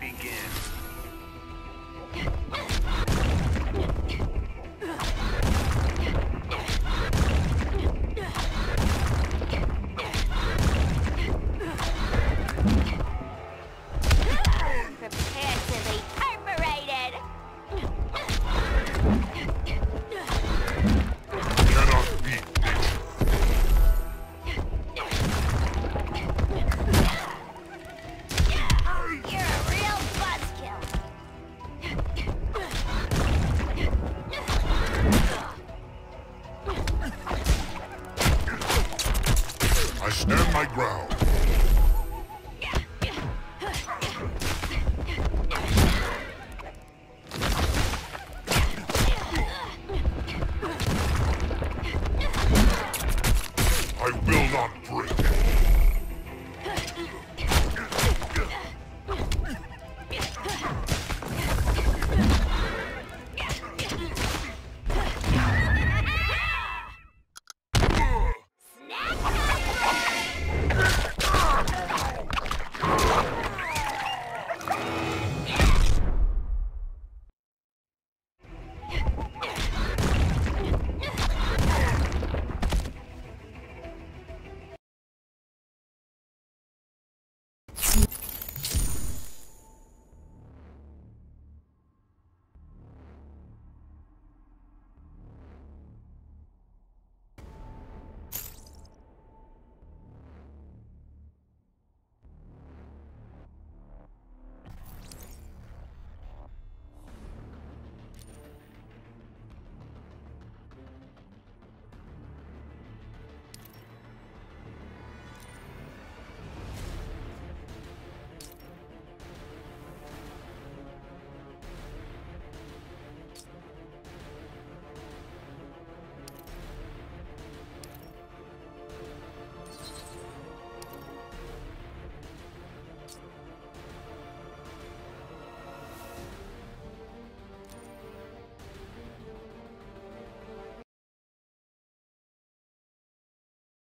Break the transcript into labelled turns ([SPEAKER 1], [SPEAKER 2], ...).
[SPEAKER 1] Begin.
[SPEAKER 2] my ground. I will not break.